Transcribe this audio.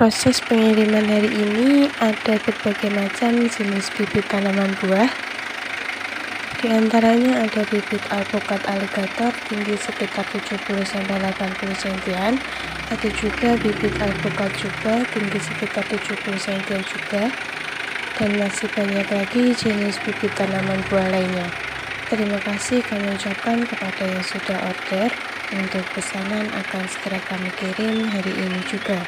proses pengiriman hari ini ada berbagai macam jenis bibit tanaman buah. Di antaranya ada bibit alpukat alligator tinggi sekitar 70-80 cm. Ada juga bibit alpukat juga tinggi sekitar 70 cm juga. Dan masih banyak lagi jenis bibit tanaman buah lainnya. Terima kasih kami ucapkan kepada yang sudah order. Untuk pesanan akan segera kami kirim hari ini juga.